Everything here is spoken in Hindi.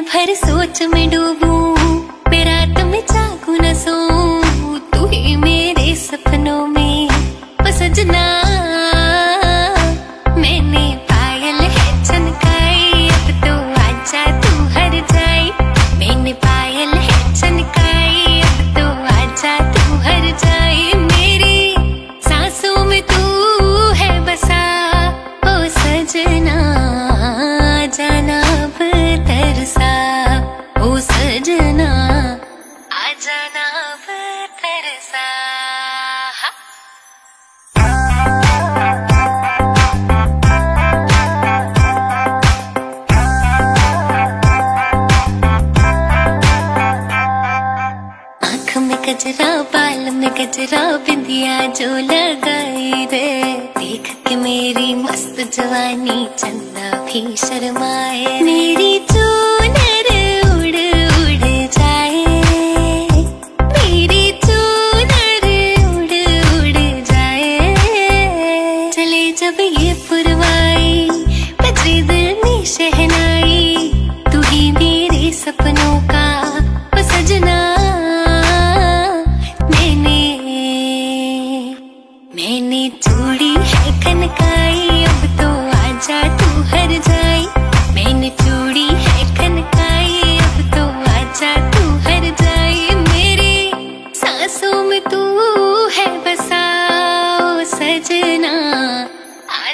भर सोच में डूबूं। अजनाब तरसा गजरा, बाल में गजरा, बिंदिया जो लगाई रे देख के मेरी मस्त जवानी चंदा भी शर्माए। मेरी खनकाई अब तो आजा तू हर जाई। मैंने चूड़ी है खनकाई अब तो आजा तू हर जाई। मेरी सांसों में तू है बसा सजना। आ